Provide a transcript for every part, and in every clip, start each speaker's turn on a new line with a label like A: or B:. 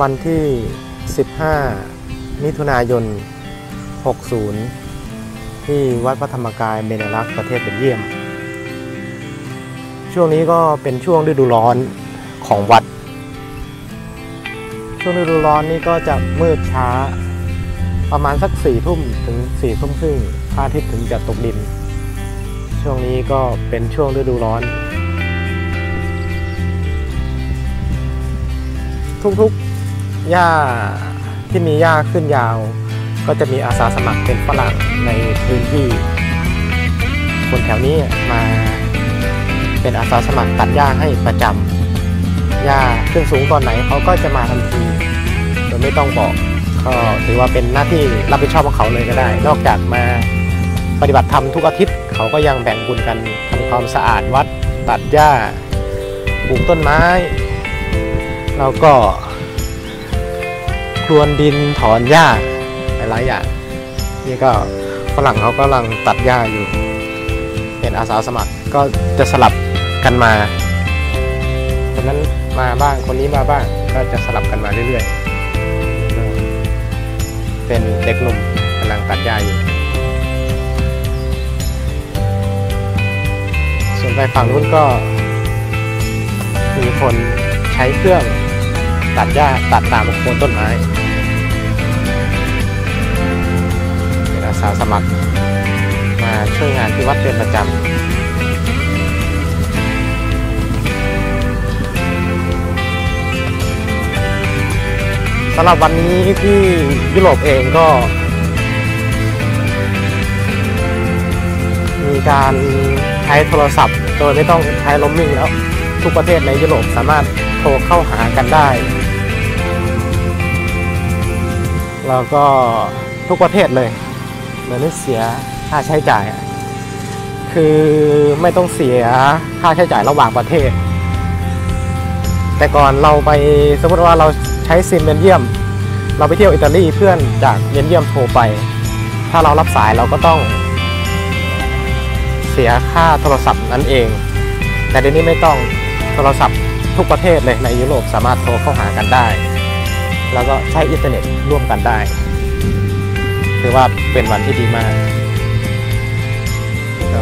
A: วันที่ 15 มิถุนายน 60 ที่วัดพระธรรมกายเมนลักษ์ประเทศเบลเยียม ช่วงนี้ก็เป็นช่วงฤดูร้อนของวัด ช่วงฤดูร้อนนี่ก็จะมืดช้าประมาณสักสี่ทุ่มถึงสี่ทุ่มครึ่งพระอาทิตย์ถึงจะตกดิน ช่วงนี้ก็เป็นช่วงฤดูร้อน ทุกๆ หญ้าที่มีหญ้าขึ้นยาว ก็จะมีอาสาสมัครเป็นฝรั่งในพื้นที่ คนแถวนี้มาเป็นอาสาสมัครตัดหญ้าให้ประจำหญ้าขึ้นสูงตอนไหนเขาก็จะมาทันทีโดยไม่ต้องบอกก็ถือว่าเป็นหน้าที่รับผิดชอบของเขาเลยก็ได้ นอกจากมาปฏิบัติธรรมทุกอาทิตย์เขาก็ยังแบ่งบุญกันทำความสะอาดวัดตัดหญ้าปลูกต้นไม้ แล้วก็ รวนดินถอนหญ้าหลายอย่าง นี่ก็ฝรั่งเขากำลังตัดหญ้าอยู่ เป็นอาสาสมัครก็จะสลับกันมาคนนั้นมาบ้างคนนี้มาบ้าง ก็จะสลับกันมาเรื่อยๆ เป็นเด็กหนุ่มกำลังตัดหญ้าอยู่ ส่วนไปฝั่งนู้นก็มีคนใช้เครื่องตัดหญ้าตัดตามโคนต้นไม้ สาสมัคร มาช่วยงานที่วัดเป็นประจำสำหรับวันนี้ที่ยุโรปเองก็ มีการใช้โทรศัพท์ โดยไม่ต้องใช้ลมมิ่งแล้ว ทุกประเทศในยุโรปสามารถโทรเข้าหากันได้ แล้วก็ทุกประเทศเลย เหมือนไม่เสียค่าใช้จ่าย คือไม่ต้องเสียค่าใช้จ่ายระหว่างประเทศ แต่ก่อนเราไปสมมติว่าเราใช้ซิมเบนเยียม เราไปเที่ยวอิตาลีเพื่อนจากเบนเยียมโทรไป ถ้าเรารับสายเราก็ต้องเสียค่าโทรศัพท์นั่นเอง แต่เดี๋ยวนี้ไม่ต้องโทรศัพท์ทุกประเทศเลยในยุโรปสามารถโทรเข้าหากันได้ แล้วก็ใช้อินเทอร์เน็ตร่วมกันได้ ถือว่าเป็นวันที่ดีมากก็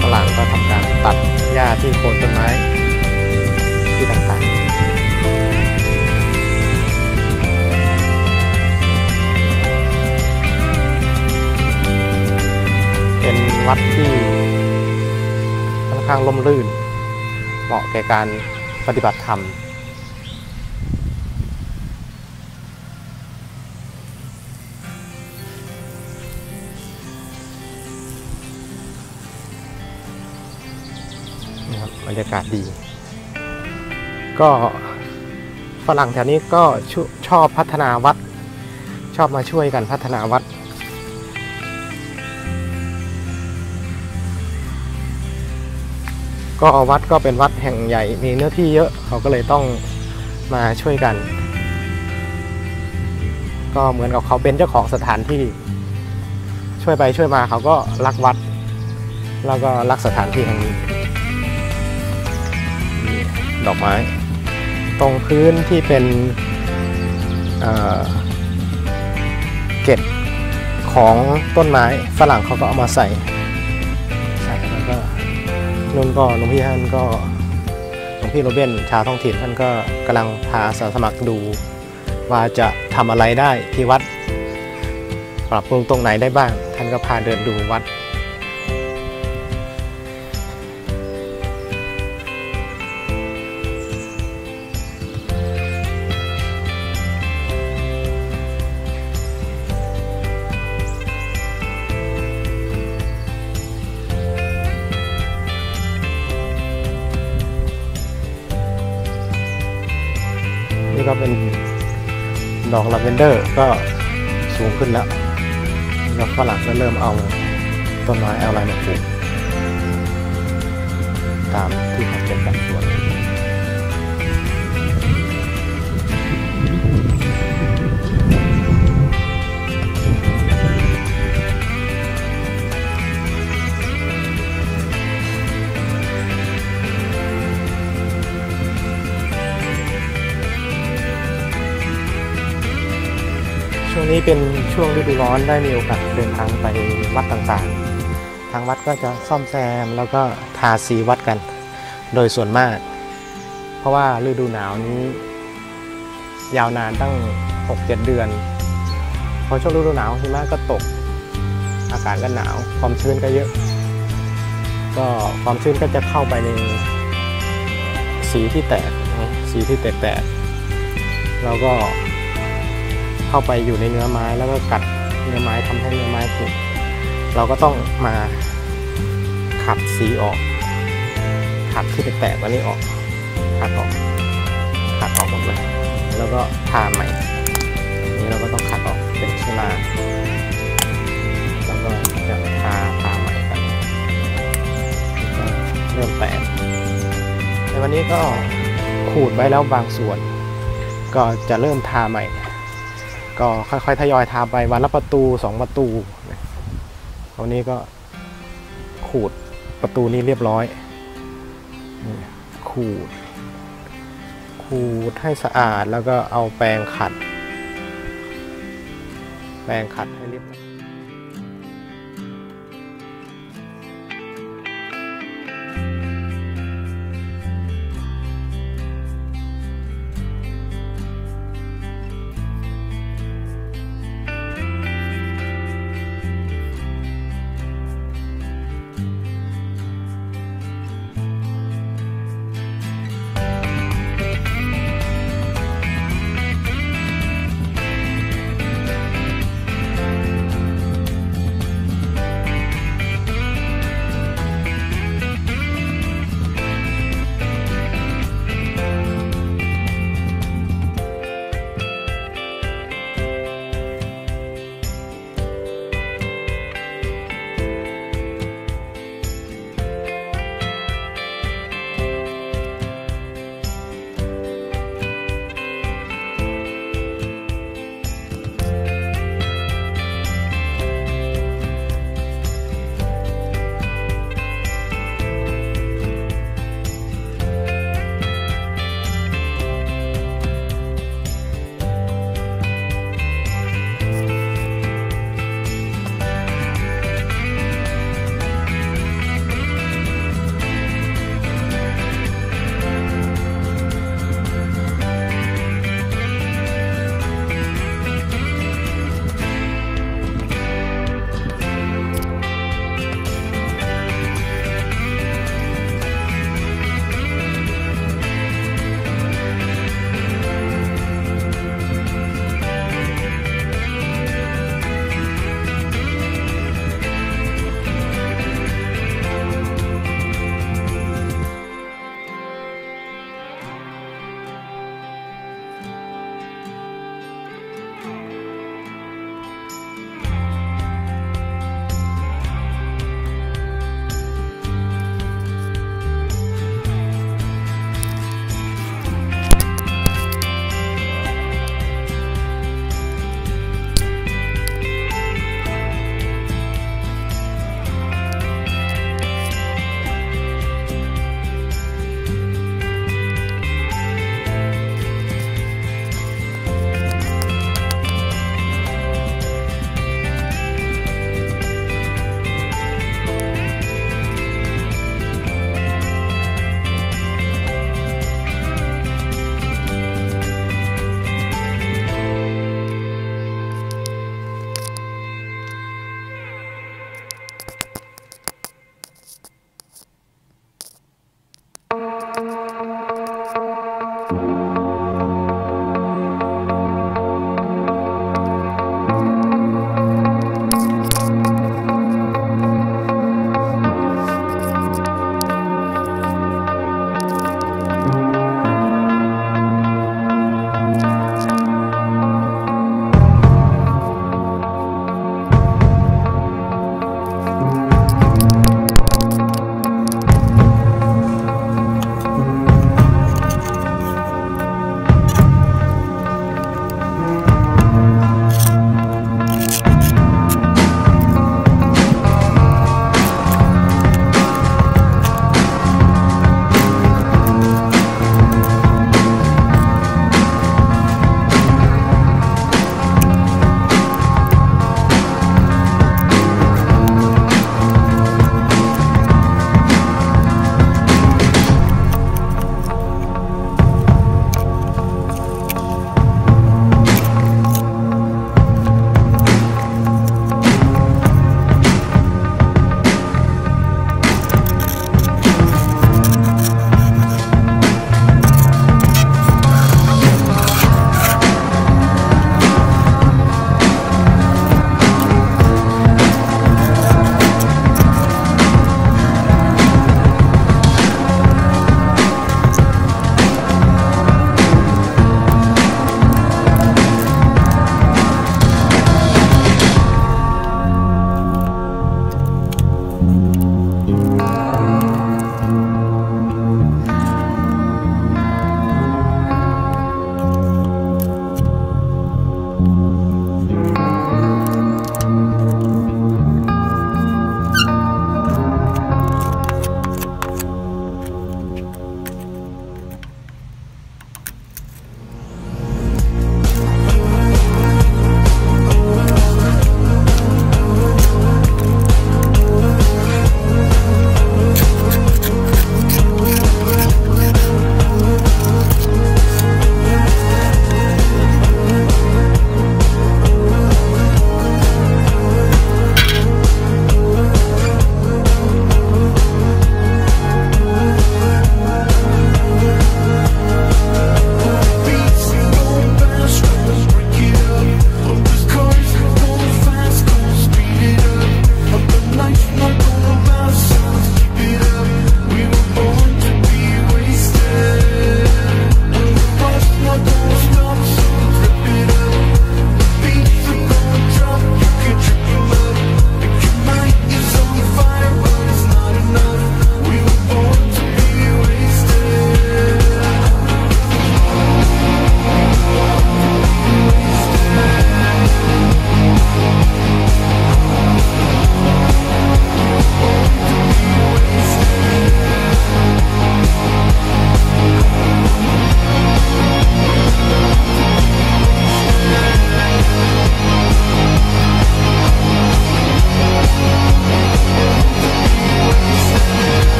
A: ฝรั่งก็ทำการตัดหญ้าที่โคนต้นไม้ที่ต่างๆเป็นวัดที่ค่อนข้างร่มรื่น เหมาะแก่การปฏิบัติธรรม บรรยากาศดี ก็ฝรั่งแถวนี้ก็ชชอบพัฒนาวัด ชอบมาช่วยกันพัฒนาวัด ก็วัดก็เป็นวัดแห่งใหญ่มีเนื้อที่เยอะเขาก็เลยต้องมาช่วยกัน ก็เหมือนกับเขาเป็นเจ้าของสถานที่ ช่วยไปช่วยมาเขาก็รักวัด แล้วก็รักสถานที่แห่งนี้ ดอกไม้ ตรงพื้นที่เป็นเก็ดของต้นไม้ฝรั่งเขาก็เอามาใส่ใส่แล้วก็นุ่นก็หลวงพี่ท่านก็หลวงพี่โรเบนชาวท้องถิ่นท่านก็กำลังพาอาสาสมัครดู ว่าจะทำอะไรได้ที่วัด ปรับปรุงตรงไหนได้บ้าง ท่านก็พาเดินดูวัด ดอกลาเวนเดอร์ก็สูงขึ้นแล้วแล้วฝรั่งก็เริ่มเอาต้นไม้เอาอะไรมาปลูกตามที่เขาเป็นแบบสวน นี้เป็นช่วงฤดูร้อนได้มีโอกาสเดินทางไปวัดต่างๆ ทางวัดก็จะซ่อมแซมแล้วก็ทาสีวัดกัน โดยส่วนมาก เพราะว่าฤดูหนาวนี้ ยาวนานตั้ง 6-7 เดือน พอช่วงฤดูหนาวหิมะก็ตก อากาศก็หนาว ความชื้นก็เยอะ ก็ความชื้นก็จะเข้าไปในสีที่แตก สีที่แตกๆแล้วก็ เข้าไปอยู่ในเนื้อไม้แล้วก็กัดเนื้อไม้ทำให้เนื้อไม้ผุเราก็ต้องมาขัดสีออก ขัดที่แตกๆวันนี้ออกขัดออกขัดออกหมดเลยแล้วก็ทาใหม่นี้เราก็ต้องขัดออกเป็นชิ้นมาแล้วก็จะทาทาใหม่กันเริ่มแตกในวันนี้ก็ขูดไว้แล้วบางส่วน ก็จะเริ่มทาใหม่ ก็ค่อยๆทยอยทาไปวันละประตูสองประตูวันนี้ก็ขูดประตูนี้เรียบร้อยขูด ขูดให้สะอาดแล้วก็เอาแปรงขัด แปรงขัดให้เรียบร้อย